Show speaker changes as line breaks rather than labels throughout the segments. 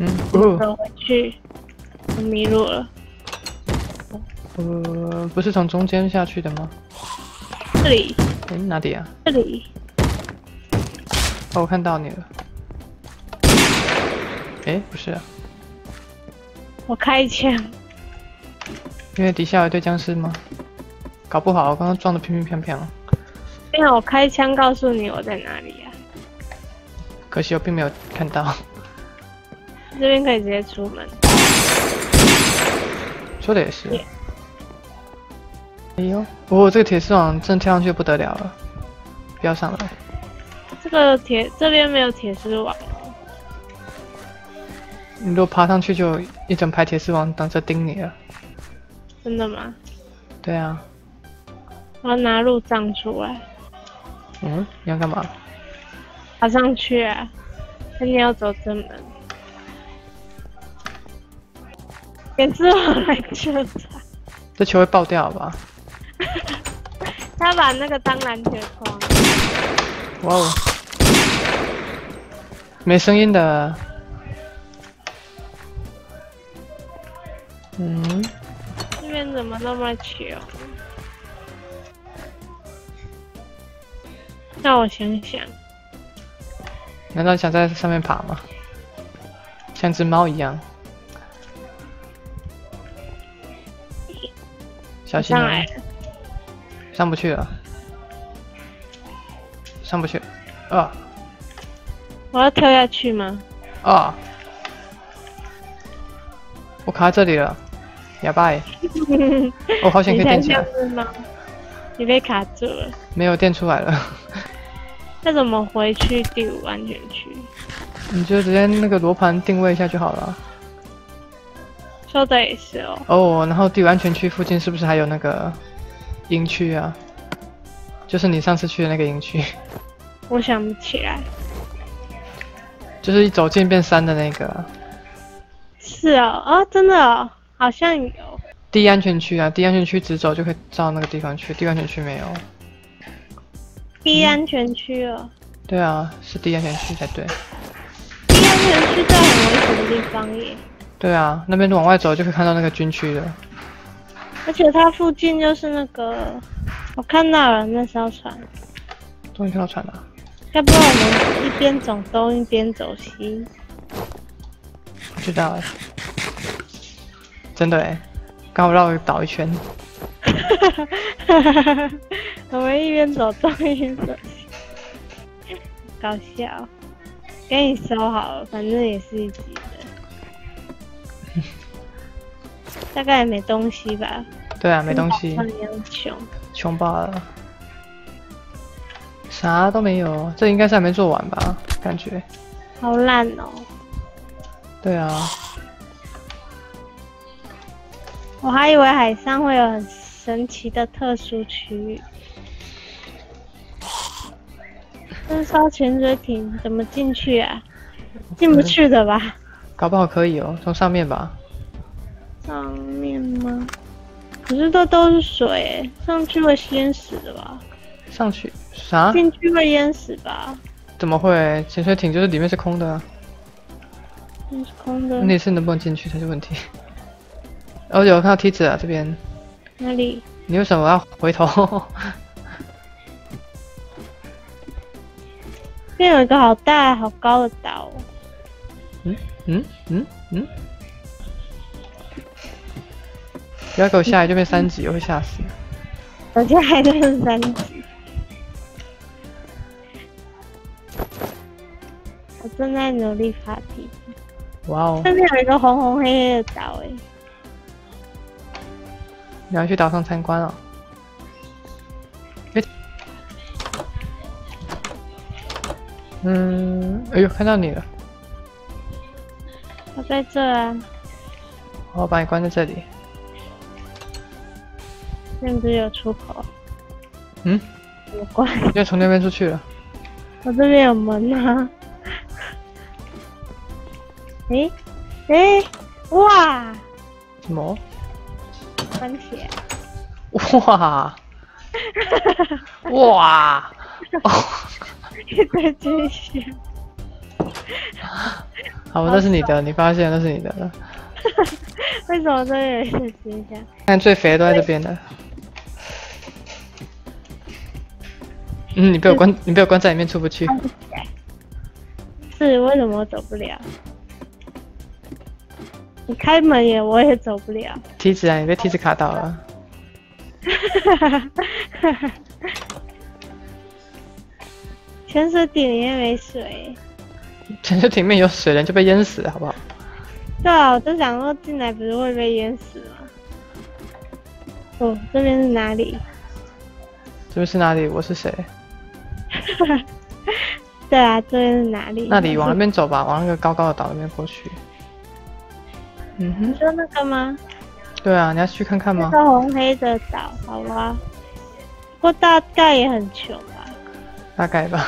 嗯，哦，
走回去，我迷路了。
呃，不是从中间下去的吗？
这里，
哎，哪里啊？
这里，
哦，我看到你了。哎，不是啊，
我开枪。
因为底下有一堆僵尸吗？搞不好我刚刚撞的乒乒乓乓，
没有，我开枪告诉你我在哪里啊？
可惜我并没有看到。
这边可以直接出门。
说的也是。哎呦，哦，这个铁丝网真跳上去不得了了，不要上来。
这个铁这边没有铁丝网，
你如果爬上去，就一整排铁丝网等着盯你了。
真的吗？
对啊，
我要拿路障出来，
嗯，你要干嘛？
爬上去啊！那你要走正门。铁丝网来救他，
这球会爆掉吧？
他把那个当篮球框。
哇哦，没声音的。嗯，
这边怎么那么穷？让我想想，
难道你想在上面爬吗？像只猫一样。小心啊
上
不去了，上不去。啊
我要跳下去吗？
啊！我卡在这里了，哑巴耶！我好想可以
你才
垫起来？
你被卡住了，
没有电出来了。
那怎么回去第五安全区？
你就直接那个罗盘定位一下就好了。
说的也是哦，
哦，然后第五安全区附近是不是还有那个营区啊？就是你上次去的那个营区，
我想不起来。
就是一走进变山的那个啊
是哦，哦，真的哦，好像有。
第一安全区啊。第一安全区直走就可以到那个地方去，第二安全区没有。
第一安全区哦，
对啊，是第一安全区才对。
第一安全区在很危险的地方耶，
对啊，那边往外走就可以看到那个军区的。
而且它附近就是那个，我看到了那艘船，
终于看到船了。
要不然我们一边走东一边走西，
不知道了，真的哎，刚好绕岛一圈。
我们一边走东一边走西，搞笑。给你收好了，反正也是一集的，大概也没东西吧，
对啊，没东西
穷。
穷爆了，啥都没有。这应该是还没做完吧？感觉。
好烂哦！
对啊，
我还以为海上会有很神奇的特殊区域。这艘潜水艇怎么进去啊？进不去的吧？
搞不好可以哦，从上面吧。
上面吗？可是这都是水耶，上去会淹死的吧？
上去啥？
进去会淹死吧？
怎么会？潜水艇就是里面是空的啊，
那是空的
问。题是能不能进去才是问题。哦，有看到梯子啊，这边。
哪里？
你为什么要回头？
这边有一个好大好高的岛哦，
嗯嗯嗯嗯。不要给我下来就变三级，我会吓死。
我家还在三级。我正在努力爬梯。
哇哦！
上面有一个红红黑黑的岛，哎，
你要去岛上参观哦。诶嗯，哎呦，看到你了，
我在这啊，
我把你关在这里。
这边不是有出口？
嗯，
有关。
要从那边出去了。
我这边有门啊。诶诶，哇，
什么？
番茄，
哇！哇！哦，
一堆惊喜。
好，那是你的，你发现那是你的了。
为什么这边有一个石像？
看最肥都在这边的。嗯，你被我关，你被我关在里面出不去。
是为什么我走不了？你开门也我也走不了。
梯子啊，你被梯子卡到了。
哈哈哈哈哈潜水艇里面没水。
潜水艇里面有水，人就被淹死了，好不好？
对啊，我就想说进来不是会被淹死吗？哦，这边是哪里？
这边是哪里？我是谁？
对啊，这边是哪里？
那里往那边走吧，往那个高高的岛那边过去。嗯哼。
你说那个吗？
对啊，你要去看看吗？
那个红黑的岛，好吧。不过大概也很穷吧。
大概吧。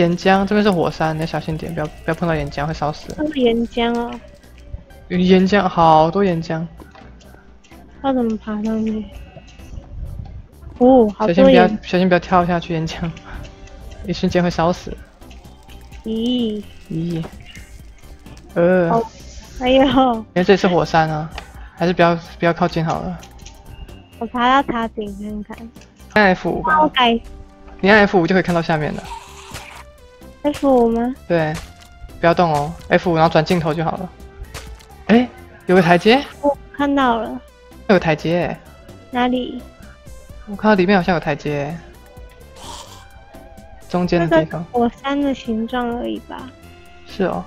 岩浆这边是火山，你要小心点，不要不要碰到岩浆，会烧死。
是岩浆哦。
岩浆，好多岩浆。
要怎么爬上去？哦，好
多小心不要小心不要跳下去岩浆，一瞬间会烧死。
咦？
咦？呃。
哎呦！
因为这里是火山啊，还是不要不要靠近好了。
我爬到塔顶看看。
按 F 五吧。你按 F 五就可以看到下面了。
F 五吗？
对，不要动哦。F 五，然后转镜头就好了。哎，有个台阶。
我看到了。
有台阶。
哪里？
我看到里面好像有台阶。中间的地方。
火山的形状而已吧。
是哦。